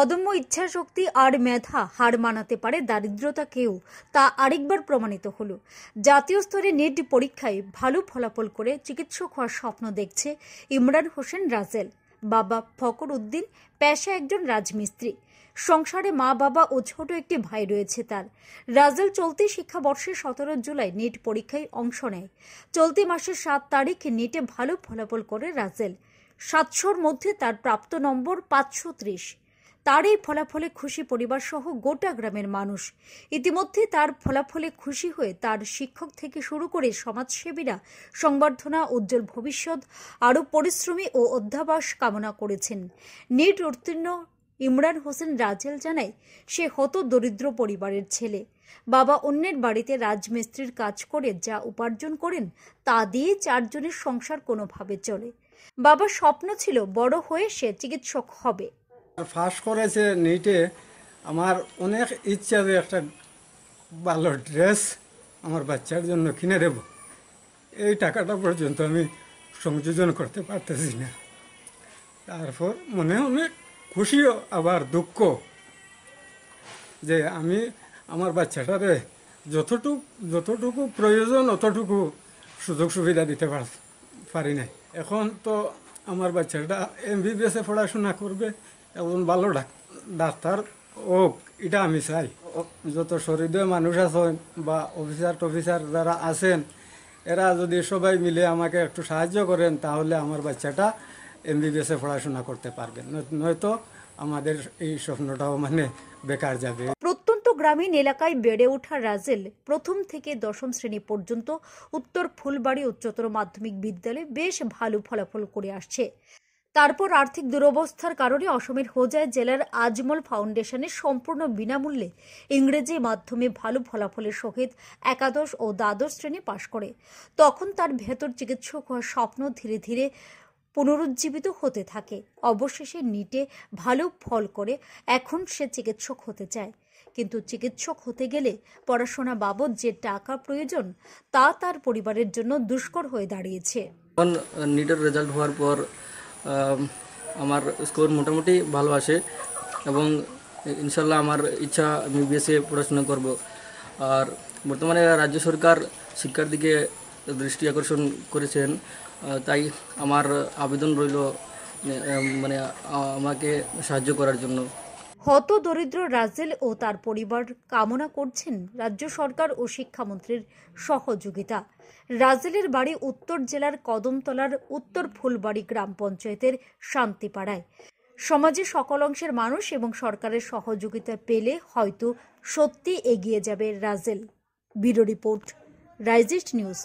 অদম্য ইচ্ছাশক্তি আর মেধা হার মানাতে পারে দারিদ্রতাকেও তা আরেকবার প্রমাণিত হলো। জাতীয় স্তরে নেট পরীক্ষায় ভালো ফলাফল করে চিকিৎসক হওয়ার স্বপ্ন দেখছে ইমরান হোসেন রাজেল। বাবা ফকর উদ্দিন পেশা একজন রাজমিস্ত্রি। সংসারে মা বাবা ও ছোট একটি ভাই রয়েছে তার। রাজেল চলতি শিক্ষাবর্ষে সতেরো জুলাই নেট পরীক্ষায় অংশ নেয়। চলতি মাসের সাত তারিখ নেটে ভালো ফলাফল করে রাজেল। সাতশোর মধ্যে তার প্রাপ্ত নম্বর পাঁচশো ত্রিশ। তার এই ফলাফলে খুশি পরিবার সহ গোটা গ্রামের মানুষ। ইতিমধ্যে তার ফলাফলে খুশি হয়ে তার শিক্ষক থেকে শুরু করে সমাজসেবীরা সংবর্ধনা, উজ্জ্বল ভবিষ্যৎ, আরও পরিশ্রমী ও অধ্যাবাস কামনা করেছেন। নিট উত্তীর্ণ ইমরান হোসেন রাজেল জানায়, সে হত দরিদ্র পরিবারের ছেলে। বাবা অন্যের বাড়িতে রাজমিস্ত্রির কাজ করে যা উপার্জন করেন, তা দিয়ে চারজনের সংসার কোনোভাবে চলে। বাবার স্বপ্ন ছিল বড় হয়ে সে চিকিৎসক হবে। ফার্স্ট করেছে নিটে আমার অনেক ইচ্ছা যে একটা ভালো ড্রেস আমার বাচ্চার জন্য কিনে দেব। এই টাকাটা পর্যন্ত আমি সংযোজন করতে পারতেছি না। তারপর মনে অনেক খুশিও, আবার দুঃখ যে আমি আমার বাচ্চাটারে যতটুকু যতটুকু প্রয়োজন অতটুকু সুযোগ সুবিধা দিতে পার, পারি নাই। এখন তো আমার বাচ্চাটা এম এমবিবিএসে পড়াশোনা করবে। এবং ভালো ডাক- ডাক্তার। হোক এটা আমি চাই। যত শরীরে মানুষ আছেন বা অফিসার টফিসার যারা আছেন, এরা যদি সবাই মিলে আমাকে একটু সাহায্য করেন, তাহলে আমার বাচ্চাটা এমবিবিএসে পড়াশোনা করতে পারবে নয়- নয়তো আমাদের এই স্বপ্নটাও মানে বেকার যাবে। প্রত্যন্ত গ্রামীণ এলাকায় বেড়ে ওঠা রাজেল প্রথম থেকে দশম শ্রেণি পর্যন্ত উত্তর ফুলবাড়ি উচ্চতর মাধ্যমিক বিদ্যালয়ে বেশ ভালো ফলাফল করে আসছে। তারপর আর্থিক দুরবস্থার কারণে অসমের হোজায় জেলার আজমল ফাউন্ডেশনে সম্পূর্ণ বিনামূল্যে ইংরেজি মাধ্যমে ভালো ফলাফলের সহিত একাদশ ও দ্বাদশ শ্রেণি পাশ করে। তখন তার ভেতর চিকিৎসক হওয়ার স্বপ্ন ধীরে ধীরে পুনরুজ্জীবিত হতে থাকে। অবশেষে নিটে ভালো ফল করে এখন সে চিকিৎসক হতে চায়। কিন্তু চিকিৎসক হতে গেলে পড়াশোনা বাবদ যে টাকা প্রয়োজন, তা তার পরিবারের জন্য দুষ্কর হয়ে দাঁড়িয়েছে। নিটের রেজাল্ট হওয়ার পর আমার স্কোর মোটামুটি ভালো আসে এবং ইনশাল্লাহ আমার ইচ্ছা আমি বিএসএ পড়াশোনা করব। আর বর্তমানে রাজ্য সরকার শিক্ষার দিকে দৃষ্টি আকর্ষণ করেছেন তাই আমার আবেদন রইল মানে আমাকে সাহায্য করার জন্য। হত দরিদ্র রাজেল ও তার পরিবার কামনা করছেন রাজ্য সরকার ও শিক্ষামন্ত্রীর সহযোগিতা। রাজেলের বাড়ি উত্তর জেলার কদমতলার উত্তর ফুলবাড়ি গ্রাম পঞ্চায়েতের শান্তিপাড়ায়। সমাজে সকল অংশের মানুষ এবং সরকারের সহযোগিতা পেলে হয়তো সত্যি এগিয়ে যাবে রাজেল ব্যুরো রিপোর্ট, রাইজিস্ট নিউজ।